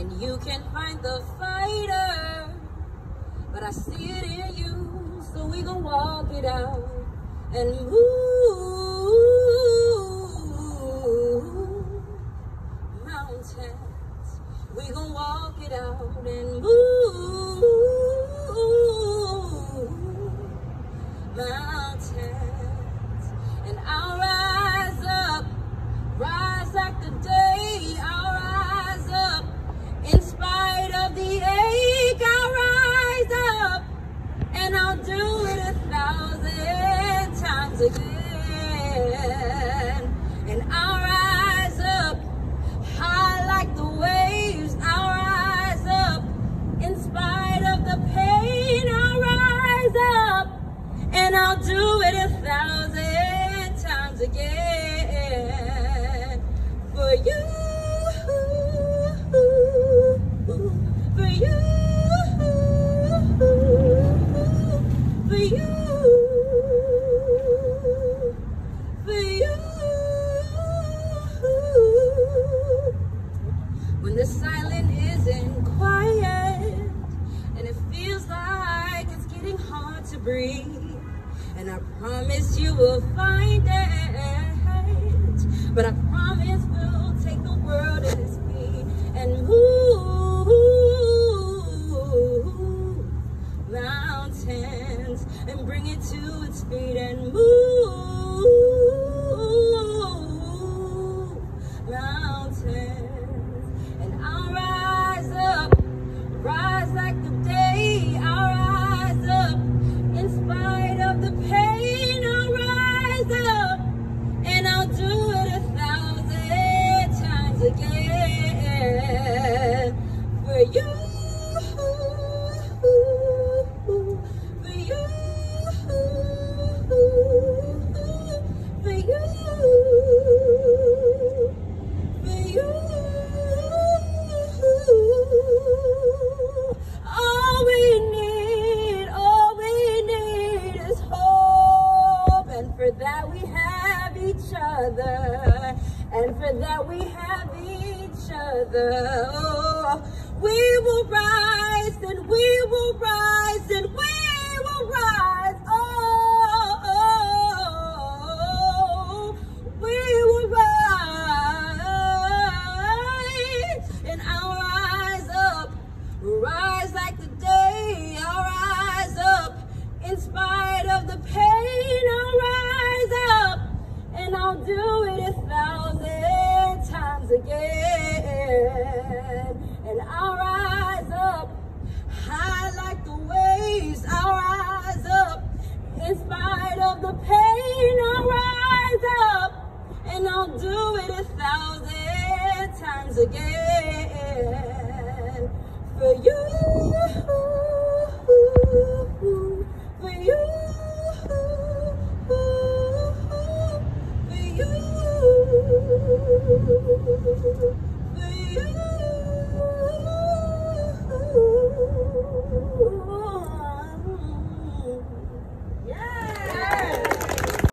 And you can find the fighter, but I see it in you. So we gonna walk it out and move mountains. We gonna walk it out and move mountains. Again. And I'll breathe. And I promise you will find it. But I for you. For you. For you. For you. All we need, all we need is hope. And for that we have each other. And for that we have each other. Oh, we will rise and we will rise and I'll do it a thousand times again for you, for you. For you.